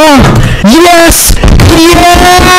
Oh, yes! Yes!